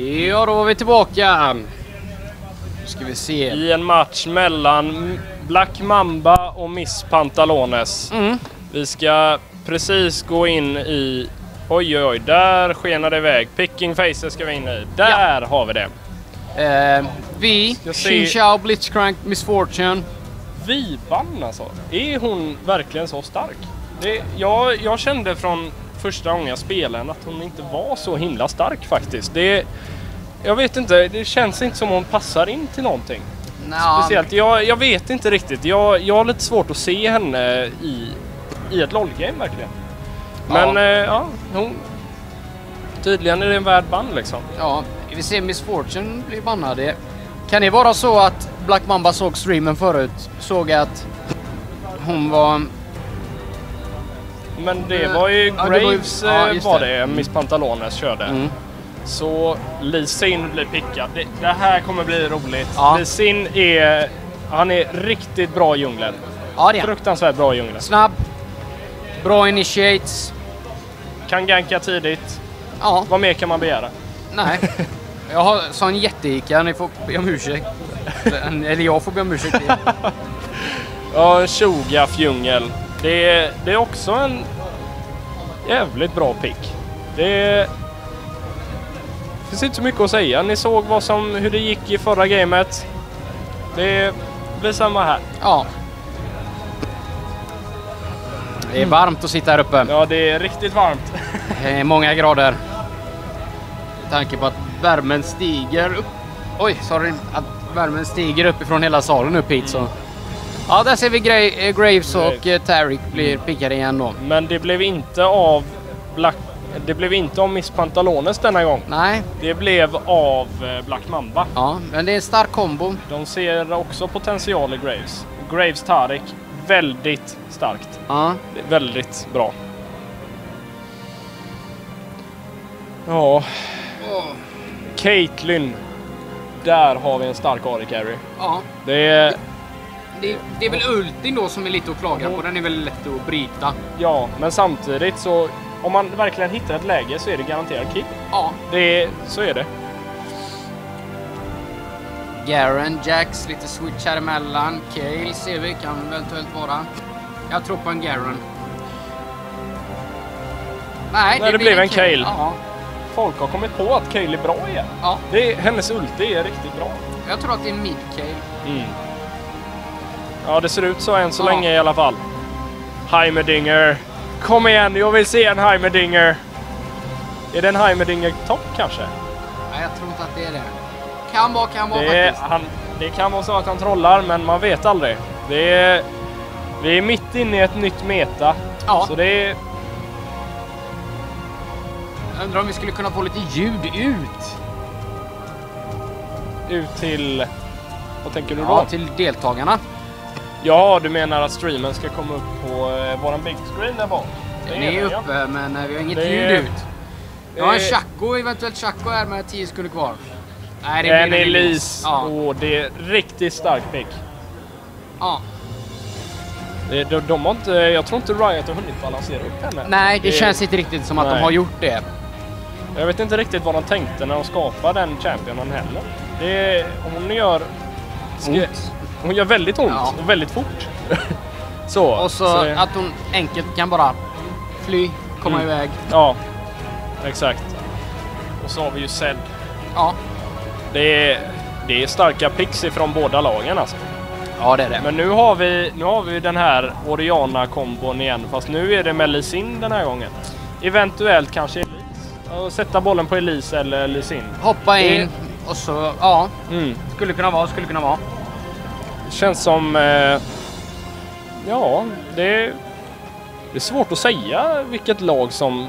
Ja, då var vi tillbaka. Nu ska vi se. I en match mellan Black Mamba och Miss Pantalones. Mm. Vi ska precis gå in i... Oj, oj, oj. Där skenar det iväg. Picking faces ska vi in i. Där har vi det. Eh, vi, Xin Chao, Blitzcrank, Miss Fortune. Vi vann alltså. Är hon verkligen så stark? Det, jag, jag kände från första gången jag spelade att hon inte var så himla stark faktiskt. Det, jag vet inte, det känns inte som hon passar in till någonting. Nja, Speciellt, jag, jag vet inte riktigt. Jag, jag har lite svårt att se henne i, i ett LOL-game verkligen. Men Ja. Eh, ja, hon... Tydligen är det en värd band liksom. Ja, vi ser Miss Fortune bli bannad. Kan det vara så att Black Mamba såg streamen förut, såg att hon var... Men det Eh, var ju ja, det var ju- Graves ja, eh, var det. det, Miss Pantalones körde. Mm. Så Lee Sin blir pickad. Det, det här kommer bli roligt. Ja. Lee Sin är... Han är riktigt bra i djungeln. Ja, det är. Fruktansvärt bra i djungeln. Snabb, bra initiates. Kan ganka tidigt. Ja, Vad mer kan man begära? nej. Jag har sån jätteika, ni får be om ursäkt. Eller jag får be om ursäkt. Ja, Shogaf djungel. Det är, det är också en jävligt bra pick. Det finns inte så mycket att säga. Ni såg vad som, hur det gick i förra gamet. Det blir samma här. Ja. Det är varmt att sitta här uppe. Ja, det är riktigt varmt. Det är många grader. Med tanke på att värmen stiger upp. Oj, sorry. Att värmen stiger uppifrån hela salen upp hit så. Ja, där ser vi Gra- eh, Graves och eh, Tarek blir pickade igen då. Men det blev inte av Black... Det blev inte av Miss Pantalones denna gång. Nej, Det blev av eh, Black Mamba. ja, men det är en stark kombo. De ser också potential i Graves. Graves Tarek, väldigt starkt. Ja, väldigt bra. Ja. Caitlyn. Där har vi en stark AD carry. ja. Det är... Det, det är väl ultin då som är lite att klaga på. Den är väl lätt att bryta. Ja, men samtidigt så... Om man verkligen hittar ett läge så är det garanterat kill. Ja. Det är, så är det. Garen, Jax, lite switch här emellan. Kale ser vi, kan eventuellt vara. Jag tror på en Garen. Nej, Nej, det blev en Kale. Ja, Folk har kommit på att Kayle är bra igen. ja, Det är, hennes ulti är riktigt bra. jag tror att det är mid Kale. Mm. Ja, det ser ut så än så Ja. länge i alla fall. Heimerdinger. Kom igen, jag vill se en Heimerdinger. Är det en Heimerdinger topp kanske? Nej, jag tror inte att det är det. Kan vara, kan vara Det, faktiskt. han, det kan vara så att han trollar, men man vet aldrig. Det är, vi är mitt inne i ett nytt meta. Ja. Så det är... Jag undrar om vi skulle kunna få lite ljud ut. ut till... Vad tänker du då? Ja, till deltagarna. Ja, du menar att streamen ska komma upp på eh, våran big screen där bak? Det Den är den, ja. uppe, men eh, vi har inget Det ljud är- ut. Jag har en Eh, Chaco, eventuellt Chaco här med 10 sekunder kvar. Nej, det blir en Elise. Ja. Åh, det är riktigt stark pick. ja. Det, de, de har inte, jag tror inte Riot har hunnit balansera upp henne. Nej, det Det- känns inte riktigt som att de har gjort det. Jag vet inte riktigt vad de tänkte när de skapade den championen heller. Det, hon gör... Ska, Ont. Hon gör väldigt ont Ja. och väldigt fort. så. Och så det- att hon enkelt kan bara fly, komma Mm. iväg. Ja, exakt. Och så har vi ju Zed. Ja. Det är, det är starka picks ifrån båda lagen alltså. Ja, det är det. Men nu har vi, nu har vi den här Oriana-kombon igen. Fast nu är det med Lisin den här gången. Eventuellt kanske Elise. Sätta bollen på Elise eller Lisin. Hoppa in Det- och så, ja. Mm. Skulle kunna vara, skulle kunna vara. Känns som... Eh, ja, det, det är svårt att säga vilket lag som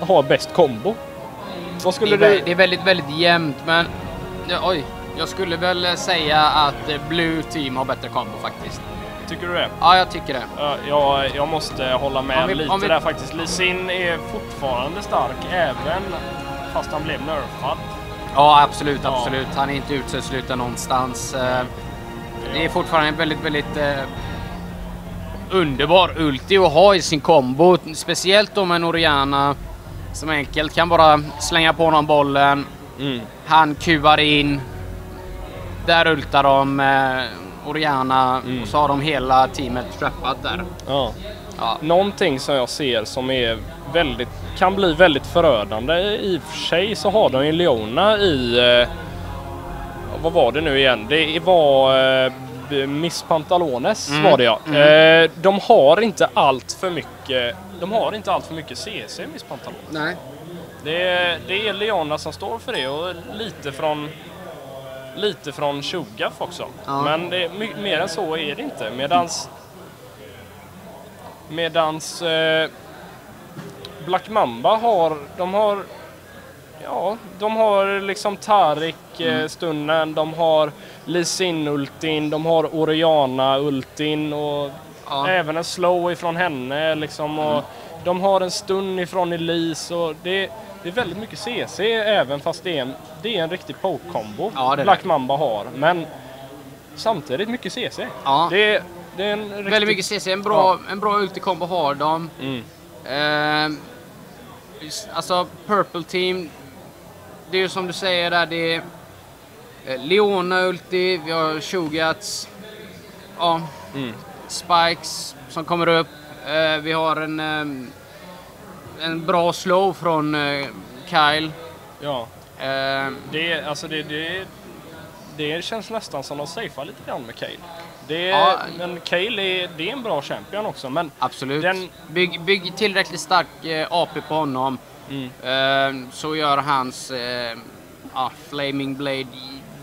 har bäst kombo. Vad Det skulle är, du... det är väldigt, väldigt jämnt, men... Ja, oj. Jag skulle väl eh, säga att eh, Blue Team har bättre kombo faktiskt. Tycker du det? Ja, jag tycker det. Ja, jag, jag måste hålla med vi- lite vi- där faktiskt. Lisin är fortfarande stark även fast han blev nerfad. Ja, absolut, Ja. absolut. Han är inte utesluten någonstans. Det är fortfarande en väldigt, väldigt eh, underbar ulti att ha i sin kombo. Speciellt om en Oriana som enkelt kan bara slänga på någon bollen Mm. Han kuvar in. Där ultar de eh, Oriana Mm. och så har de hela teamet trappat där. Ja. Ja. Någonting som jag ser som är väldigt, kan bli väldigt förödande. I och för sig så har de ju Leona i... Eh, vad var det nu igen? Det var eh, Miss Pantalones Mm, var det ja. mm. Eh, de har inte allt för mycket de har inte allt för mycket CC Miss Pantalones. Nej. Det är, det är Leona som står för det och lite från lite från Shugaf också. Ja. Men det, mer än så är det inte. Medans medans eh, Black Mamba har, de har Ja, de har liksom Tarik eh, stunden, de har Lee Sin ultin, de har Oriana ultin och Ja. även en slow ifrån henne liksom. Och De har en stund ifrån Elise och det, det är väldigt mycket CC även fast det är en, det är en riktig poke-kombo Ja, Black det. Mamba har. Men samtidigt mycket CC. Ja. Det, det är en riktig... Väldigt mycket CC. En bra, en bra ultikombo har de. Mm. Eh, alltså Purple Team. Det är ju som du säger där. Det är eh, Leona Ulti. Vi har Shugats. Ja. Mm. Spikes som kommer upp. Eh, vi har en, ehm, en bra slow från eh, Kyle. Ja. Eh, Det, alltså det, det, det känns nästan som de safear lite grann med Cale. Det, Ja. Men Cale är, det är en bra champion också. Men absolut. Den- Bygg, bygg tillräckligt stark eh, AP på honom. Mm. Eh, så gör hans eh, ja, Flaming Blade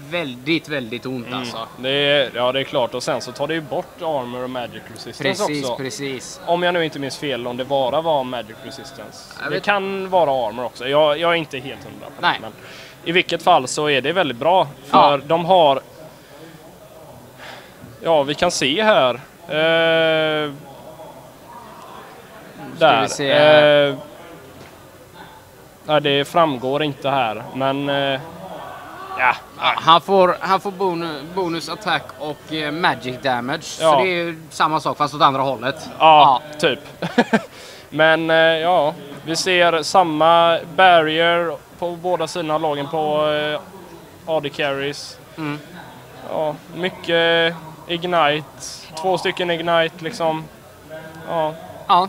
väldigt, väldigt ont Mm. alltså. det, är, ja, det är klart. Och sen så tar det ju bort armor och magic resistance Precis, också. precis. Om jag nu inte minns fel om det bara var magic resistance. Jag Det vet- kan vara armor också. Jag, jag är inte helt hundra på det. Men I vilket fall så är det väldigt bra. För Ja. de har... Ja, vi kan se här. Eh, där. vi se här. Eh, nej, det framgår inte här. Men... Eh, ja, Ja, han får, han får bonus, bonus attack och eh, magic damage. Så Ja. det är samma sak fast åt andra hållet. Ja, typ. Men eh, ja, vi ser samma barrier på båda sidorna av lagen på AD carries. Mm. Ja, mycket ignite, två stycken ignite liksom. Ja, Ja.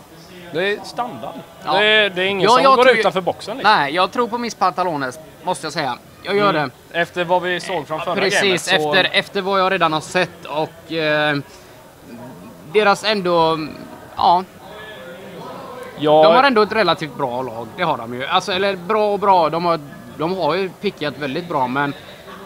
Det är standard. Ja. Det, är, det är ingen Ja, som går tror utanför boxen. Liksom. Nej, jag tror på Miss Pantalones, måste jag säga. Jag gör Mm. det. Efter vad vi såg från förra gamet Precis, så... efter, efter vad jag redan har sett och eh, deras ändå... Ja, Ja, de har ändå ett relativt bra lag. Det har de ju. Alltså, eller bra och bra. De har, de har ju pickat väldigt bra, men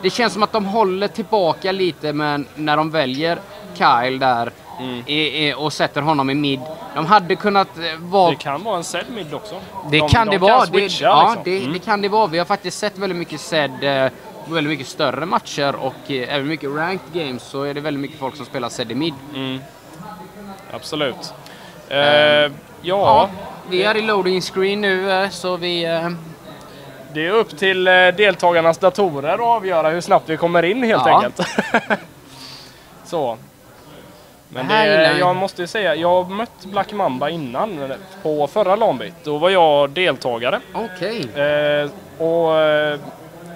det känns som att de håller tillbaka lite men när de väljer Kyle där Mm. i, i, och sätter honom i mid. De hade kunnat eh, vara... det kan vara en sell mid också. Det De- kan de det vara. Det, switcha, ja, liksom. det, Mm. det kan det vara. Vi har faktiskt sett väldigt mycket sedd, eh, väldigt mycket större matcher och eh, även mycket ranked games så är det väldigt mycket folk som spelar sedd i mid. Mm. Absolut. Eh, Ja, ja, vi är i loading screen nu så vi... eh, Det är upp till deltagarnas datorer att avgöra hur snabbt vi kommer in helt Ja. enkelt. Så. Men Det jag. måste ju säga, jag har mött Black Mamba innan på förra Lambit. Då var jag deltagare. Okej. Eh, och eh,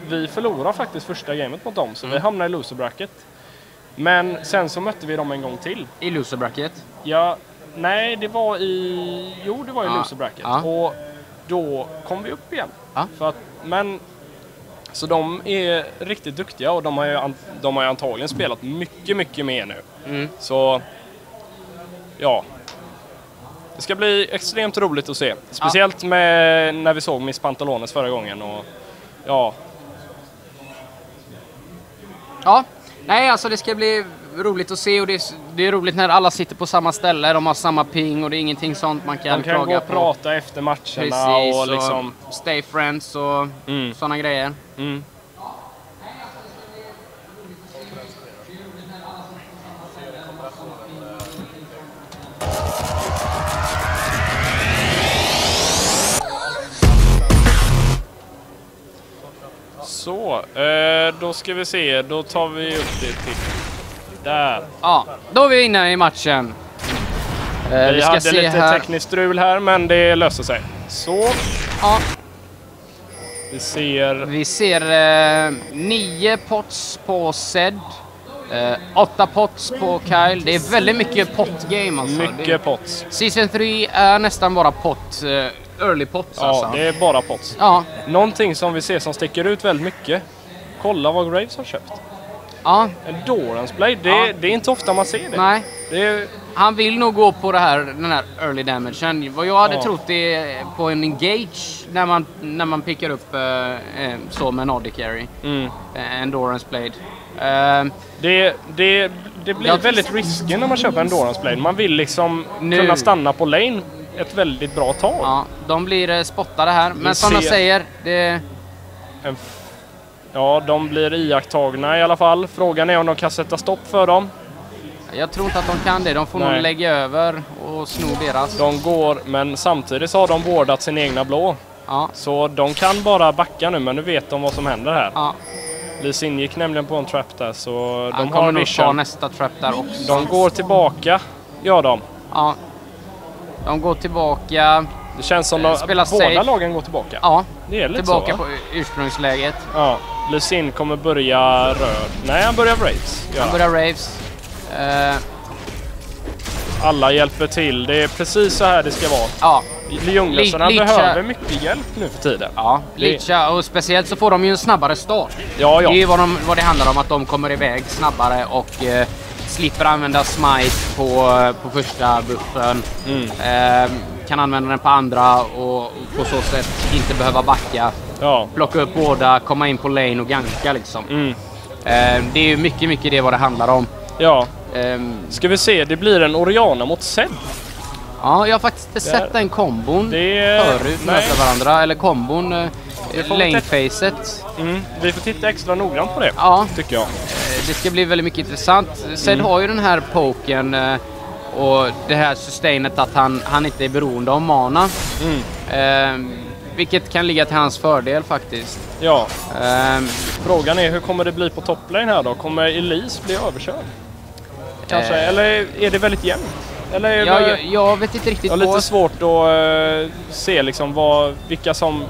vi förlorade faktiskt första gamet mot dem, så Mm. vi hamnade i loser bracket. Men sen så mötte vi dem en gång till. I loser bracket. Ja, nej, det var i... Jo, det var i Ja, loser bracket. ja. Och då kom vi upp igen. Ja. För att, men... Så de är riktigt duktiga och de har ju, an- de har ju antagligen spelat mycket, mycket mer nu. Mm. Så... Ja. Det ska bli extremt roligt att se. Speciellt med när vi såg Miss Pantalones förra gången. Och, ja, Ja, nej alltså det ska bli roligt att se och det det är roligt när alla sitter på samma ställe, de har samma ping och det är ingenting sånt man kan, de kan gå klaga och på. prata efter matcherna Precis, och liksom... och stay friends och Mm. sådana grejer. Mm. Så, eh, då ska vi se. Då tar vi upp det till... Där. Ja, då är vi inne i matchen. Eh, Vi, vi hade lite här. tekniskt strul här, men det löser sig. Så, Ja. Vi ser... Vi ser eh, nio pots på Zed. Eh, åtta pots på Kyle. Det är väldigt mycket pot game alltså. Det, Mycket pots. Season 3 är nästan bara pot, eh, early pots Ja, alltså. det är bara pots. Ja, Någonting som vi ser som sticker ut väldigt mycket. Kolla vad Graves har köpt. Ja, En Dorans Blade. Det, Ja. det är inte ofta man ser det. nej. Det är, Han vill nog gå på det här, den här early damagen. Vad jag hade Ja. trott är på en engage när man, när man pickar upp eh, eh, så med en Audi carry. mm. Eh, Endurance blade. Eh, det, det, det blir Jag- väldigt risky när man köper en Dorans Blade. Man vill liksom Nu. kunna stanna på lane ett väldigt bra tag. ja, de blir spottade här. Men som ser- säger, det... En ja, de blir iakttagna i alla fall. Frågan är om de kan sätta stopp för dem. Jag tror inte att de kan det. De får Nej. nog lägga över och sno deras. De går, men samtidigt så har de vårdat sin egna blå. Ja, Så de kan bara backa nu, men nu vet de vad som händer här. ja. Lee Sin gick nämligen på en trap där, så Han de har nog ta nästa trap där också. De går tillbaka, gör de. Ja. De går tillbaka. Det känns som Eh, att båda safe. lagen går tillbaka. Ja, Det är lite tillbaka så, på ursprungsläget. Ja. Lee Sin kommer börja röd. Nej, han börjar Braves. gör Han börjar raves. Eh, Alla hjälper till. Det är precis så här det ska vara. ja, Ljunglösarna behöver mycket hjälp nu för tiden. ja. Licha och speciellt så får de ju en snabbare start. Ja, Det är ju ja. vad, de, vad det handlar om, att de kommer iväg snabbare och eh, slipper använda smite på, eh, på första buffen. Mm. Eh, kan använda den på andra och på så sätt inte behöva backa. ja. Plocka upp båda, komma in på lane och ganka liksom. Mm. Eh, det är ju mycket, mycket det vad det handlar om. Ja. Ehm, Ska vi se, det blir en Oriana mot Zed. ja, jag har faktiskt inte sett den kombon Det förut möta varandra. Eller kombon, lane-facet. Mm. Vi får titta extra noggrant på det, Ja, tycker jag. Eh, Det ska bli väldigt mycket intressant. Zed Mm. har ju den här poken eh, och det här sustainet att han, han inte är beroende av mana. Mm. Eh, vilket kan ligga till hans fördel faktiskt. Ja, Eh, frågan är hur kommer det bli på topplane här då? Kommer Elise bli överkörd? Kanske, Eh. eller är det väldigt jämnt? Eller är jag, det... jag, jag vet inte riktigt Jag har lite svårt att eh, se liksom vad, vilka som,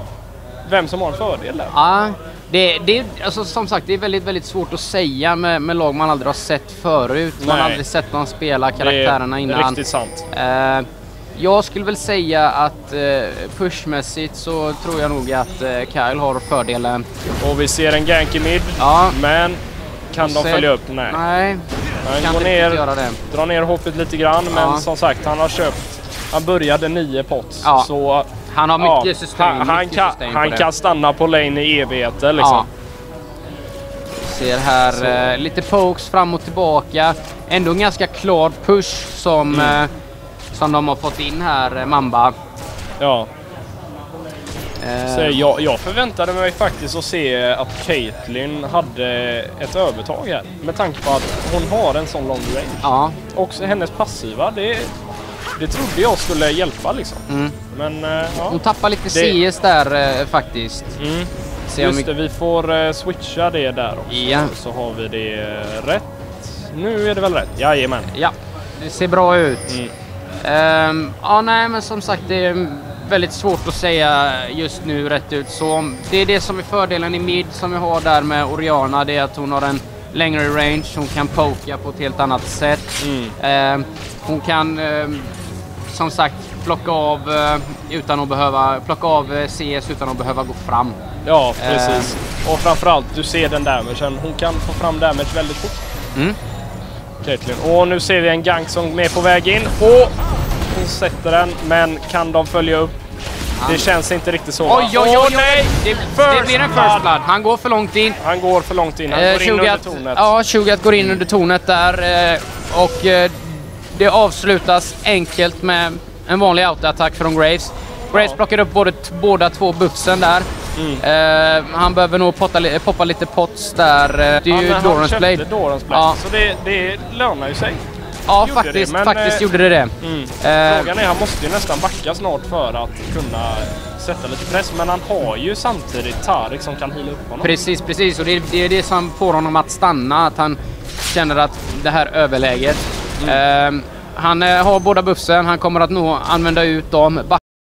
vem som har en fördel där. Ja, det, det, är- alltså, som sagt, det är väldigt, väldigt svårt att säga med, med lag man aldrig har sett förut. Man har Nej. aldrig sett någon spela Det karaktärerna är innan. riktigt sant. Eh, jag skulle väl säga att eh, pushmässigt så tror jag nog att eh, Kyle har fördelen. Och vi ser en gank i mid, Ja, men kan de följa upp? Nej. nej, Han kan går ner, göra det. drar ner hoppet lite grann, men Ja. som sagt, han har köpt han började nio pots, Ja. så Han har ja, mycket sustain. han, han, kan, han kan stanna på lane i evigheter liksom. Ja. Ser här Så. eh, lite pokes fram och tillbaka. Ändå en ganska klar push som, Mm. eh, som de har fått in här, eh, Mamba. Ja. Så jag, jag förväntade mig faktiskt att se att Caitlyn hade ett övertag här. Med tanke på att hon har en sån lång range. Ja, Också hennes passiva, det, det trodde jag skulle hjälpa liksom. mm. Men eh, ja. hon tappar lite Det- CS där eh, faktiskt. Mm. Se om Just vi- det, vi får eh, switcha det där också. Ja. Så har vi det rätt. Nu är det väl rätt? Jajamän. Ja, det ser bra ut. Mm. Ehm, ja, nej, men som sagt, det är väldigt svårt att säga just nu rätt ut. Så det är det som är fördelen i mid som vi har där med Oriana. Det är att hon har en längre range. Hon kan poka på ett helt annat sätt. Mm. Ehm, hon kan ehm, som sagt plocka av eh, utan att behöva plocka av eh, CS utan att behöva gå fram. Ja, Eh. precis. Och framförallt, du ser den damagen. Hon kan få fram damage väldigt fort. Mm. Caitlyn. Och nu ser vi en gank som är på väg in. Och hon sätter den, men kan de följa upp? Det känns inte riktigt så. Oj, oj, oj, Åh, oj! nej! Det, det blir en first blood. Han går för långt in. Han går för långt in. Han Eh, går in 20 under tornet. ja, 20 att går in under tornet där eh, och eh, det avslutas enkelt med en vanlig autoattack från Graves. Graves Ja. plockar upp både, båda två buffsen där. Mm. Eh, han behöver nog potta, li- poppa lite pots där. Eh, Det är ju Ja, han Doran's Blade. Doran's Blade. Ja. Så det, det lönar ju sig. Ja, gjorde faktiskt, det, men, faktiskt eh, gjorde det det. Mm. Eh, Frågan är, han måste ju nästan backa snart för att kunna sätta lite press. Men han har ju samtidigt Tarik som kan heala upp honom. Precis, precis. Och det är, det är det som får honom att stanna. Att han känner att det här överläget. Mm. Eh, han eh, har båda buffsen. Han kommer att nå använda ut dem.